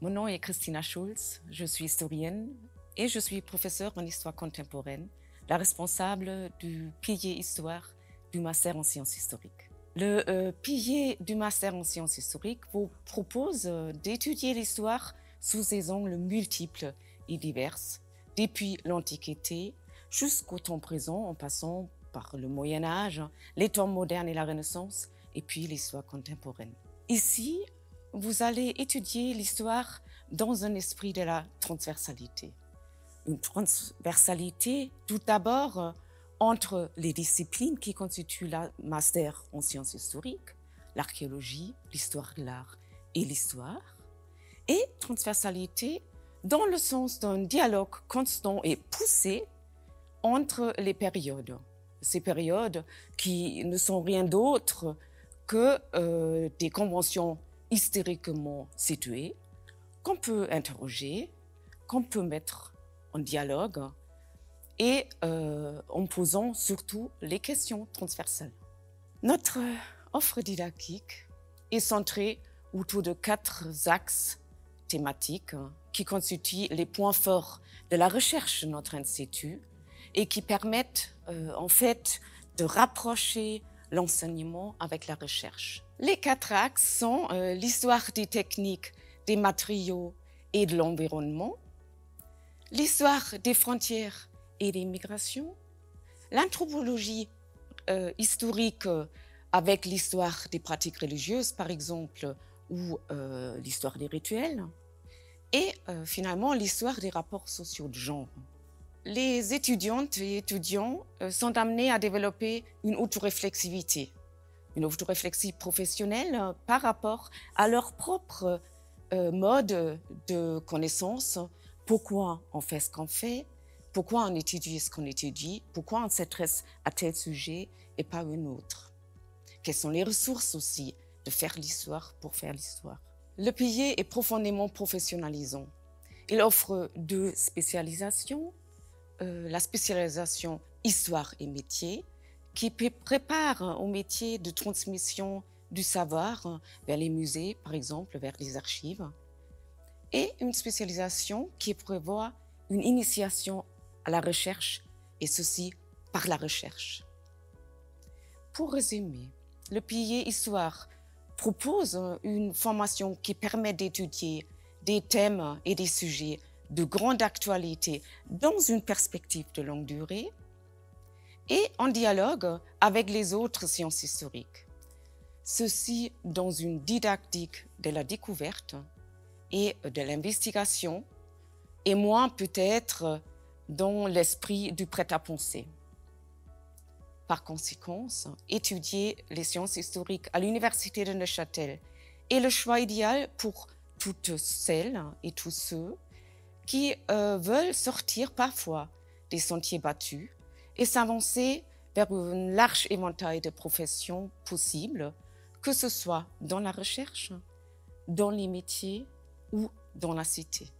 Mon nom est Christina Schulz, je suis historienne et je suis professeure en histoire contemporaine, la responsable du pilier histoire du master en sciences historiques. Le euh, pilier du master en sciences historiques vous propose euh, d'étudier l'histoire sous des angles multiples et divers, depuis l'Antiquité jusqu'au temps présent en passant par le Moyen Âge, les temps modernes et la Renaissance, et puis l'histoire contemporaine. Ici, vous allez étudier l'histoire dans un esprit de la transversalité. Une transversalité tout d'abord euh, entre les disciplines qui constituent la master en sciences historiques, l'archéologie, l'histoire de l'art et l'histoire, et transversalité dans le sens d'un dialogue constant et poussé entre les périodes. Ces périodes qui ne sont rien d'autre que euh, des conventions historiquement situées, qu'on peut interroger, qu'on peut mettre en dialogue et euh, en posant surtout les questions transversales. Notre offre didactique est centrée autour de quatre axes thématiques qui constituent les points forts de la recherche de notre institut et qui permettent euh, en fait de rapprocher l'enseignement avec la recherche. Les quatre axes sont euh, l'histoire des techniques, des matériaux et de l'environnement, l'histoire des frontières et des migrations, l'anthropologie euh, historique euh, avec l'histoire des pratiques religieuses, par exemple, ou l'histoire des rituels, et finalement l'histoire des rapports sociaux de genre. Les étudiantes et étudiants sont amenés à développer une autoréflexivité une autoréflexie professionnelle euh, par rapport à leur propre euh, mode de connaissance. Pourquoi on fait ce qu'on fait? Pourquoi on étudie ce qu'on étudie? Pourquoi on s'intéresse à tel sujet et pas un autre? Quelles sont les ressources aussi de faire l'histoire pour faire l'histoire? Le pilier est profondément professionnalisant. Il offre deux spécialisations, euh, la spécialisation histoire et métier qui prépare au métier de transmission du savoir vers les musées, par exemple, vers les archives, et une spécialisation qui prévoit une initiation à la recherche, et ceci par la recherche. Pour résumer, le pilier Histoire propose une formation qui permet d'étudier des thèmes et des sujets de grande actualité dans une perspective de longue durée, et en dialogue avec les autres sciences historiques. Ceci dans une didactique de la découverte et de l'investigation, et moins peut-être dans l'esprit du prêt-à-penser. Par conséquent, étudier les sciences historiques à l'Université de Neuchâtel est le choix idéal pour toutes celles et tous ceux qui euh, veulent sortir parfois des sentiers battus et s'avancer vers un large éventail de professions possibles, que ce soit dans la recherche, dans les métiers ou dans la cité.